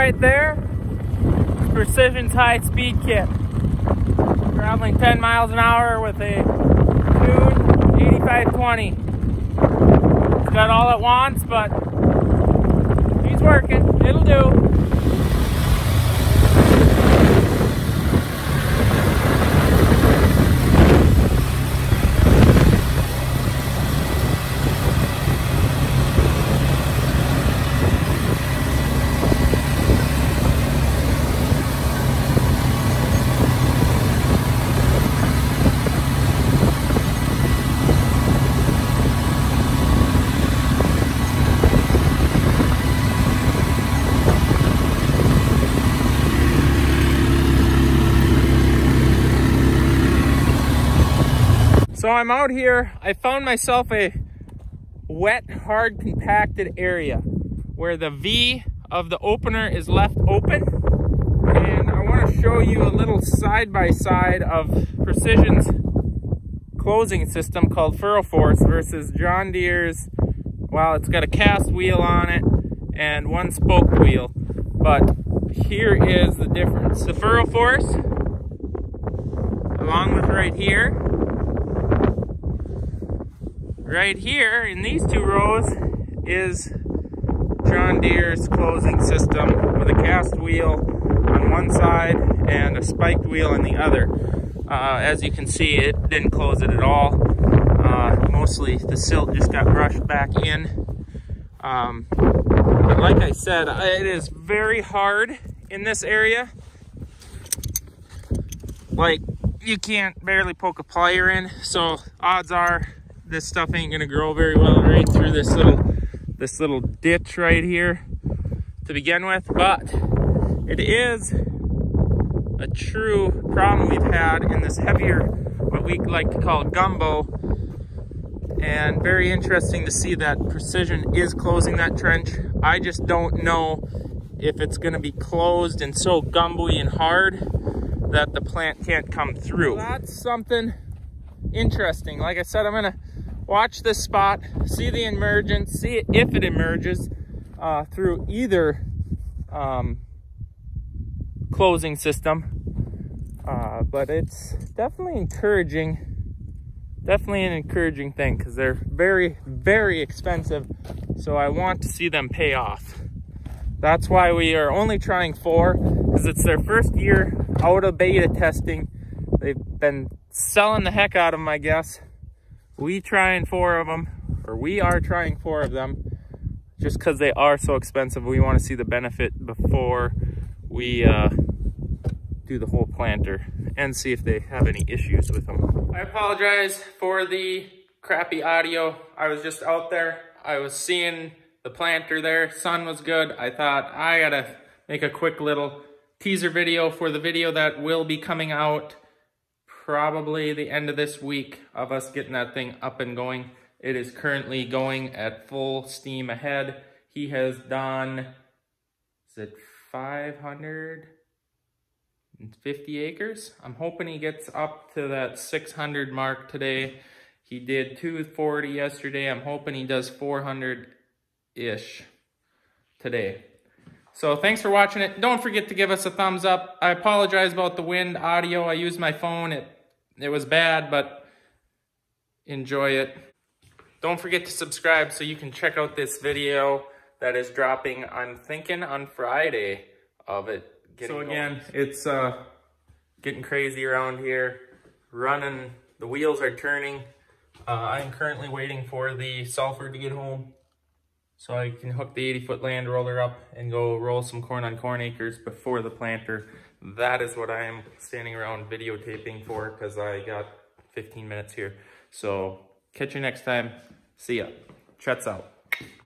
right there, Precision's high speed kit. Traveling 10 miles an hour with a Kuhn 8520. It's got all it wants, but he's working. It'll do. So I'm out here, I found myself a wet, hard, compacted area where the V of the opener is left open. And I wanna show you a little side-by-side -side of Precision's closing system called FurrowForce versus John Deere's, well, it's got a cast wheel on it and one spoke wheel. But here is the difference. The FurrowForce, along with right here, right here in these two rows is John Deere's closing system with a cast wheel on one side and a spiked wheel on the other. Uh, as you can see, it didn't close it at all. Uh, mostly the silt just got brushed back in. Um, but like I said, it is very hard in this area. Like, you can't barely poke a plier in, so odds are this stuff ain't gonna grow very well right through this little this little ditch right here to begin with but it is a true problem we've had in this heavier what we like to call gumbo and very interesting to see that precision is closing that trench. I just don't know if it's going to be closed and so gumboy and hard that the plant can't come through. That's something interesting. Like i said i'm gonna watch this spot, see the emergence, see if it emerges uh, through either um, closing system. Uh, but it's definitely encouraging, definitely an encouraging thing because they're very, very expensive. So I want to see them pay off. That's why we are only trying four because it's their first year out of beta testing. They've been selling the heck out of them, I guess we trying four of them, or we are trying four of them, just because they are so expensive. We want to see the benefit before we uh, do the whole planter and see if they have any issues with them. I apologize for the crappy audio. I was just out there. I was seeing the planter there. Sun was good. I thought I gotta make a quick little teaser video for the video that will be coming out probably the end of this week of us getting that thing up and going. It is currently going at full steam ahead. He has done, is it 550 acres? I'm hoping he gets up to that 600 mark today. He did 240 yesterday. I'm hoping he does 400-ish today. So thanks for watching it. Don't forget to give us a thumbs up. I apologize about the wind audio. I used my phone. It it was bad, but enjoy it. Don't forget to subscribe so you can check out this video that is dropping, I'm thinking, on Friday of it. So again, going. it's uh, getting crazy around here. Running, the wheels are turning. Uh, I'm currently waiting for the sulfur to get home so I can hook the 80 foot land roller up and go roll some corn on corn acres before the planter that is what I am standing around videotaping for because I got 15 minutes here. So catch you next time. See ya. Chets out.